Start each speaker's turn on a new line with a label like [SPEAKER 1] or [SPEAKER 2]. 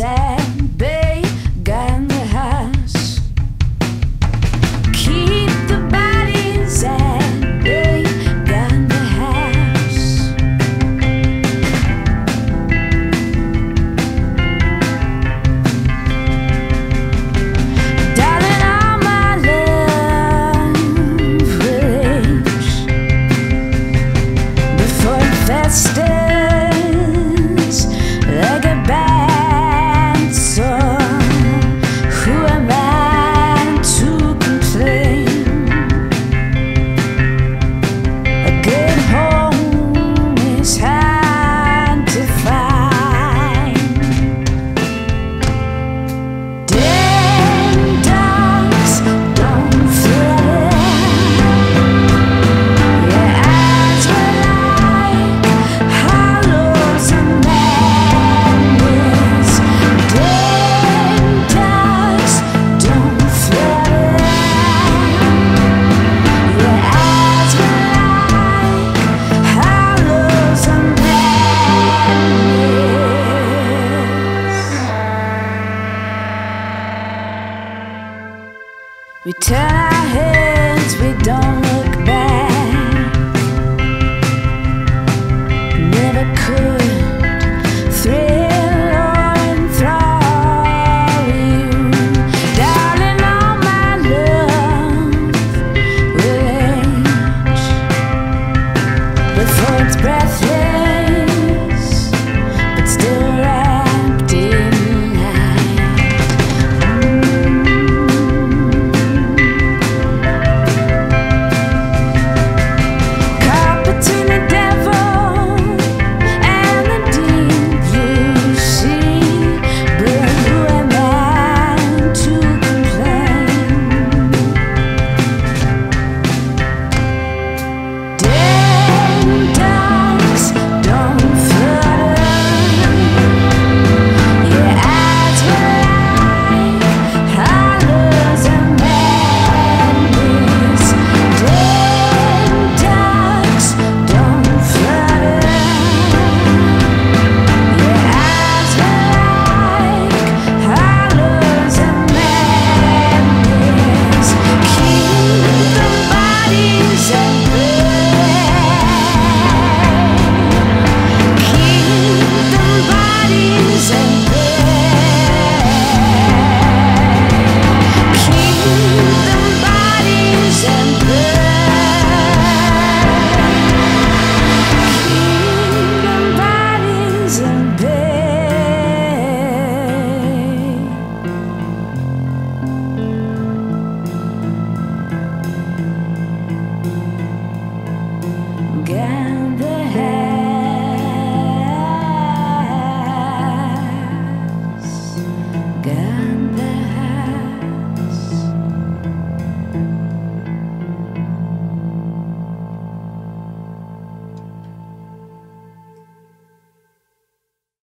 [SPEAKER 1] bodies We turn our heads, we don't again.